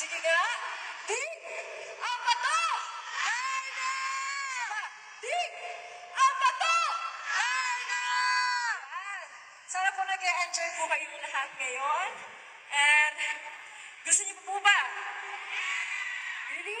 Sige nga. Dig! Ang bato! Erna! Dig! Ang bato! Ah, sana po nag-enjoy po kayo lahat ngayon. And gusto niyo po ba? Really?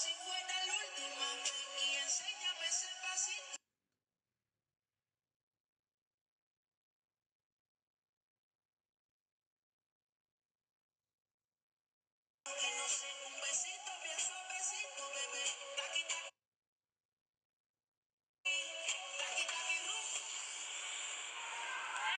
si fuera la última vez y enséñame ese pasito. Y no sé, un besito bien suavecito, bebé. Taquita.